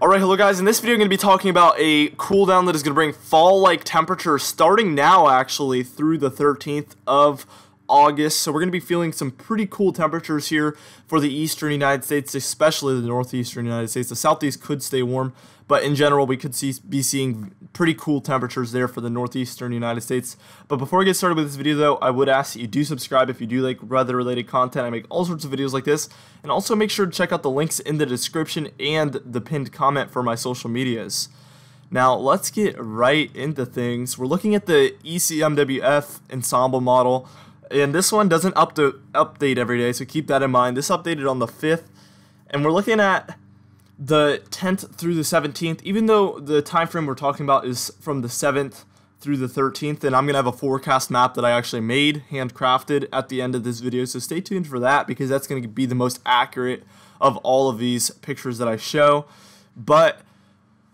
Alright, hello guys, in this video I'm going to be talking about a cool down that is going to bring fall-like temperatures starting now actually through the 13th of August. So we're going to be feeling some pretty cool temperatures here for the eastern United States, especially the northeastern United States. The southeast could stay warm, but in general we could see be seeing pretty cool temperatures there for the northeastern United States. But before we get started with this video though, I would ask that you do subscribe if you do like weather related content. I make all sorts of videos like this. And also make sure to check out the links in the description and the pinned comment for my social medias. Now let's get right into things. We're looking at the ECMWF ensemble model and this one doesn't update update every day, so keep that in mind. This updated on the 5th, and we're looking at the 10th through the 17th. Even though the time frame we're talking about is from the 7th through the 13th, and I'm gonna have a forecast map that I actually made, handcrafted at the end of this video. So stay tuned for that because that's gonna be the most accurate of all of these pictures that I show. But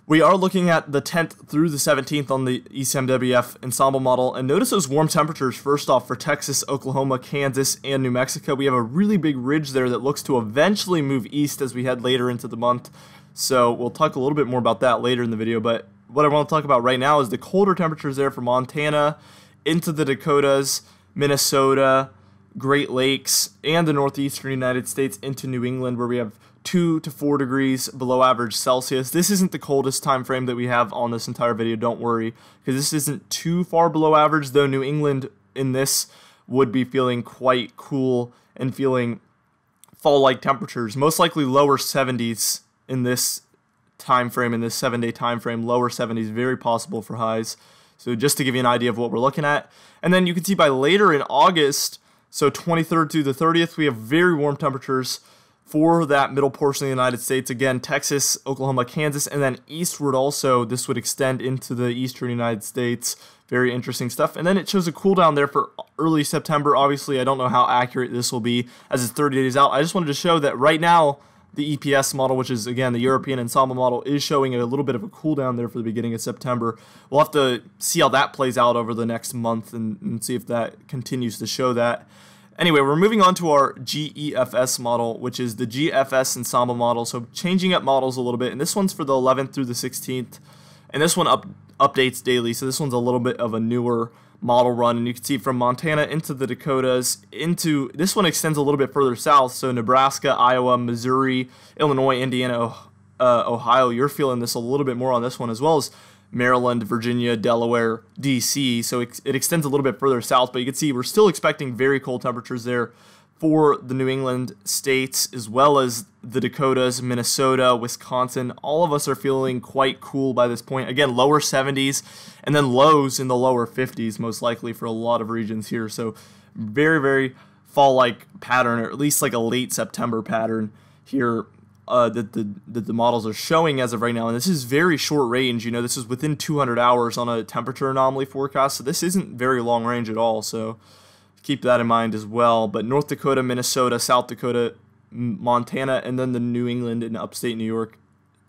we are looking at the 10th through the 17th on the ECMWF ensemble model, and notice those warm temperatures first off for Texas, Oklahoma, Kansas, and New Mexico. We have a really big ridge there that looks to eventually move east as we head later into the month, so we'll talk a little bit more about that later in the video, but what I want to talk about right now is the colder temperatures there for Montana, into the Dakotas, Minnesota, Great Lakes, and the northeastern United States into New England, where we have two to four degrees below average Celsius. This isn't the coldest time frame that we have on this entire video, don't worry, because this isn't too far below average, though New England in this would be feeling quite cool and feeling fall-like temperatures, most likely lower 70s in this time frame, in this seven-day time frame, lower 70s, very possible for highs. So just to give you an idea of what we're looking at. And then you can see by later in August, so 23rd through the 30th, we have very warm temperaters for that middle portion of the United States. Again, Texas, Oklahoma, Kansas, and then eastward also. This would extend into the eastern United States. Very interesting stuff. And then it shows a cool down there for early September. Obviously, I don't know how accurate this will be as it's 30 days out. I just wanted to show that right now, the EPS model, which is again the European ensemble model, is showing a little bit of a cool down there for the beginning of September. We'll have to see how that plays out over the next month and, and see if that continues to show that. Anyway, we're moving on to our GEFS model, which is the GFS ensemble model. So changing up models a little bit, and this one's for the 11th through the 16th, and this one up, updates daily. So this one's a little bit of a newer model run, and you can see from Montana into the Dakotas, into this one extends a little bit further south. So Nebraska, Iowa, Missouri, Illinois, Indiana, uh, Ohio. You're feeling this a little bit more on this one as well as Maryland, Virginia, Delaware, DC. So it, it, extends a little bit further south, but you can see we're still expecting very cold temperatures there for the New England states as well as the Dakotas, Minnesota, Wisconsin. All of us are feeling quite cool by this point. Again, lower 70s and then lows in the lower 50s, most likely for a lot of regions here. So very, very fall like pattern, or at least like a late September pattern here uh, that the that the models are showing as of right now, and this is very short range. You know, this is within 200 hours on a temperature anomaly forecast, so this isn't very long range at all. So keep that in mind as well. But North Dakota, Minnesota, South Dakota, Montana, and then the New England and upstate New York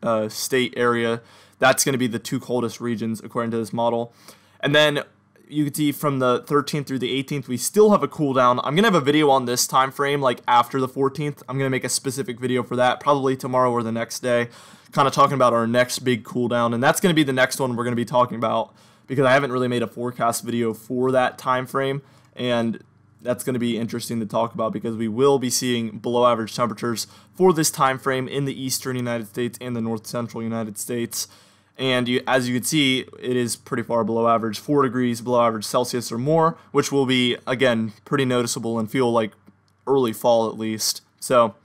uh, state area. That's going to be the two coldest regions according to this model. And then you can see from the 13th through the 18th, we still have a cooldown. I'm going to have a video on this time frame, like after the 14th. I'm going to make a specific video for that, probably tomorrow or the next day, kind of talking about our next big cooldown. And that's going to be the next one we're going to be talking about because I haven't really made a forecast video for that time frame. And that's going to be interesting to talk about because we will be seeing below average temperatures for this time frame in the eastern United States and the north central United States and you, as you can see, it is pretty far below average, 4 degrees below average Celsius or more, which will be, again, pretty noticeable and feel like early fall at least. So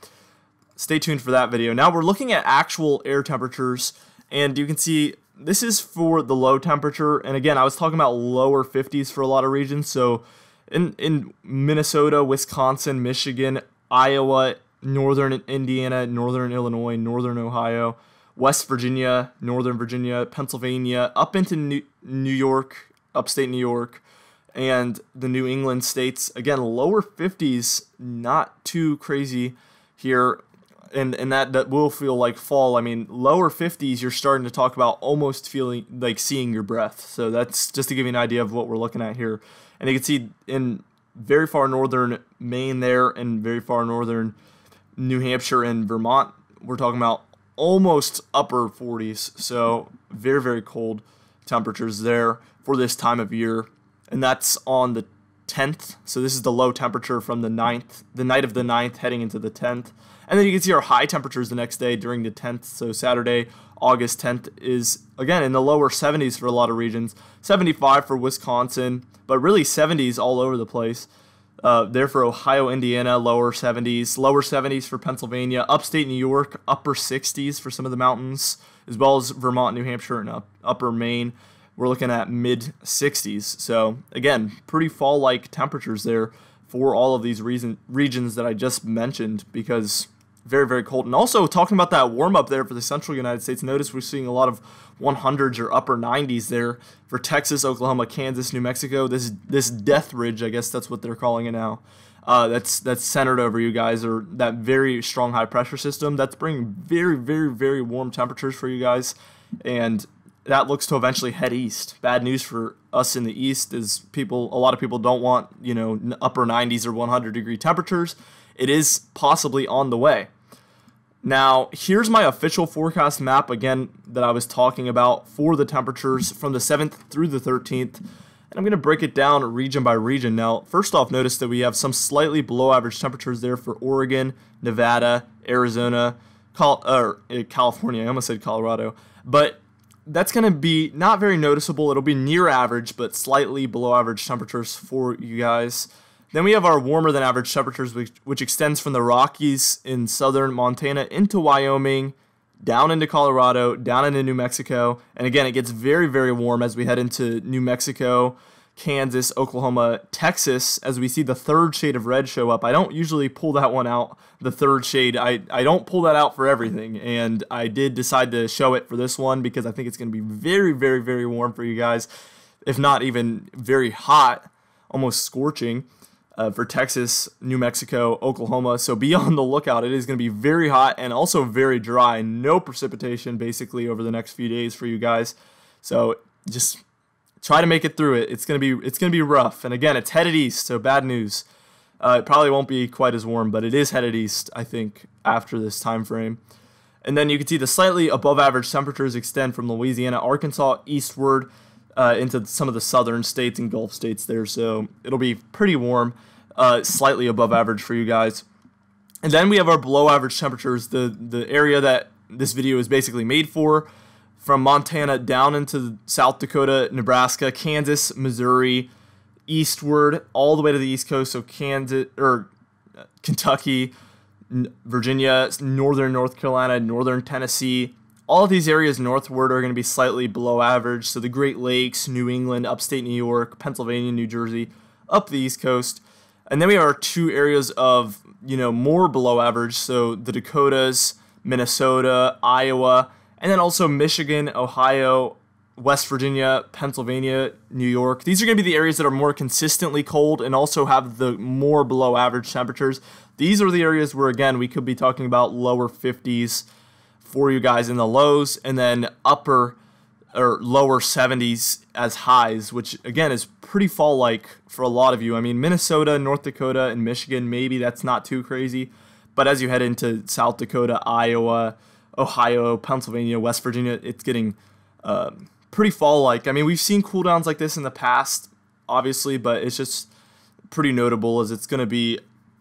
stay tuned for that video. Now we're looking at actual air temperatures, and you can see this is for the low temperature, and again, I was talking about lower 50s for a lot of regions, so in, in Minnesota, Wisconsin, Michigan, Iowa, northern Indiana, northern Illinois, northern Ohio, West Virginia, Northern Virginia, Pennsylvania, up into New, York, upstate New York, and the New England states. Again, lower 50s, not too crazy here. And, and that, that will feel like fall. I mean, lower 50s, you're starting to talk about almost feeling like seeing your breath. So that's just to give you an idea of what we're looking at here. And you can see in very far northern Maine there and very far northern New Hampshire and Vermont. We're talking about almost upper 40s, so very, very cold temperatures there for this time of year. And that's on the 10th. So this is the low temperature from the 9th, the night of the 9th heading into the 10th. And then you can see our high temperatures the next day during the 10th. So Saturday, August 10th is again in the lower 70s for a lot of regions. 75 for Wisconsin, but really 70s all over the place. Uh, there for Ohio, Indiana, lower 70s, lower 70s for Pennsylvania, upstate New York, upper 60s for some of the mountains, as well as Vermont, New Hampshire, and up, upper Maine. We're looking at mid 60s. So, again, pretty fall like temperatures there for all of these reason, regions that I just mentioned because very, very cold. And also, talking about that warm up there for the central United States, notice we're seeing a lot of 100s or upper 90s there for Texas, Oklahoma, Kansas, New Mexico. This this death ridge, I guess that's what they're calling it now. Uh, that's that's centered over you guys, or that very strong high pressure system. That's bringing very, very, very warm temperatures for you guys, and that looks to eventually head east. Bad news for us in the east is people. A lot of people don't want you know upper 90s or 100 degree temperatures. It is possibly on the way. Now, here's my official forecast map again that I was talking about for the temperatures from the 7th through the 13th. And I'm going to break it down region by region. Now, first off, notice that we have some slightly below average temperatures there for Oregon, Nevada, Arizona, uh, California. I almost said Colorado. But that's going to be not very noticeable. It'll be near average, but slightly below average temperatures for you guys. Then we have our warmer than average temperatures, which, which extends from the Rockies in southern Montana into Wyoming, down into Colorado, down into New Mexico. And again, it gets very, very warm as we head into New Mexico, Kansas, Oklahoma, Texas, as we see the third shade of red show up. I don't usually pull that one out, the third shade. I, I don't pull that out for everything. And I did decide to show it for this one because I think it's going to be very, very, very warm for you guys, if not even very hot, almost scorching uh, for Texas, New Mexico, Oklahoma. So be on the lookout. It is going to be very hot and also very dry. No precipitation basically over the next few days for you guys. So just try to make it through it. It's going to be it's going to be rough. And again, it's headed east, so bad news. Uh, it probably won't be quite as warm, but it is headed east. I think after this time frame. And then you can see the slightly above average temperatures extend from Louisiana, Arkansas eastward uh, into some of the southern states and Gulf states there. So it'll be pretty warm, uh, slightly above average for you guys. And then we have our below average temperatures, the, the area that this video is basically made for, from Montana down into South Dakota, Nebraska, Kansas, Missouri, eastward, all the way to the East Coast. So Kansas or Kentucky, Virginia, northern North Carolina, northern Tennessee, all of these areas northward are going to be slightly below average. So the Great Lakes, New England, upstate New York, Pennsylvania, New Jersey, up the East Coast. And then we have our two areas of, you know, more below average. So the Dakotas, Minnesota, Iowa, and then also Michigan, Ohio, West Virginia, Pennsylvania, New York. These are going to be the areas that are more consistently cold and also have the more below average temperatures. These are the areas where, again, we could be talking about lower 50s for you guys in the lows, and then upper or lower 70s as highs, which again is pretty fall like for a lot of you. I mean, Minnesota, North Dakota, and Michigan, maybe that's not too crazy. But as you head into South Dakota, Iowa, Ohio, Pennsylvania, West Virginia, it's getting uh, pretty fall like. I mean, we've seen cooldowns like this in the past, obviously, but it's just pretty notable as it's going to be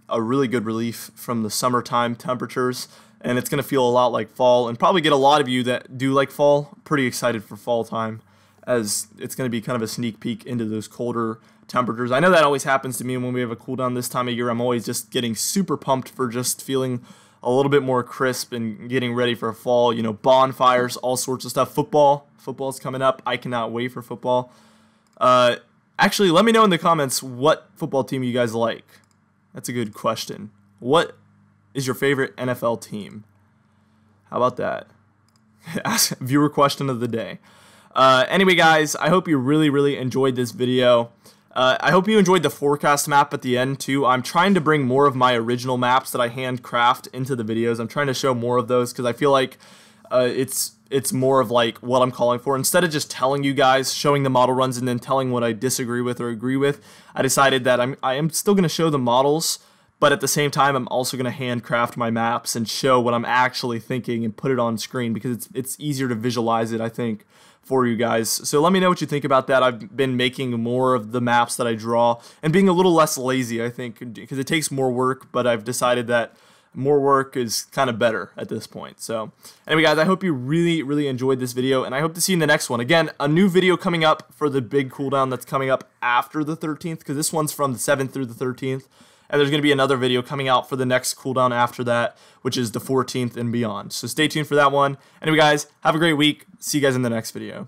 a really good relief from the summertime temperatures and it's going to feel a lot like fall and probably get a lot of you that do like fall pretty excited for fall time as it's going to be kind of a sneak peek into those colder temperatures. I know that always happens to me when we have a cool down this time of year. I'm always just getting super pumped for just feeling a little bit more crisp and getting ready for fall, you know, bonfires, all sorts of stuff. Football, football's coming up. I cannot wait for football. Uh, actually, let me know in the comments what football team you guys like. That's a good question. What is your favorite NFL team? How about that? Viewer question of the day. Uh, anyway, guys, I hope you really, really enjoyed this video. Uh, I hope you enjoyed the forecast map at the end too. I'm trying to bring more of my original maps that I handcraft into the videos. I'm trying to show more of those because I feel like uh, it's it's more of like what I'm calling for. Instead of just telling you guys, showing the model runs, and then telling what I disagree with or agree with, I decided that I'm I am still going to show the models, but at the same time, I'm also going to handcraft my maps and show what I'm actually thinking and put it on screen because it's it's easier to visualize it. I think for you guys. So let me know what you think about that. I've been making more of the maps that I draw and being a little less lazy, I think, because it takes more work, but I've decided that more work is kind of better at this point. So anyway, guys, I hope you really, really enjoyed this video, and I hope to see you in the next one. Again, a new video coming up for the big cooldown that's coming up after the 13th, because this one's from the 7th through the 13th. And there's going to be another video coming out for the next cooldown after that, which is the 14th and beyond. So stay tuned for that one. Anyway, guys, have a great week. See you guys in the next video.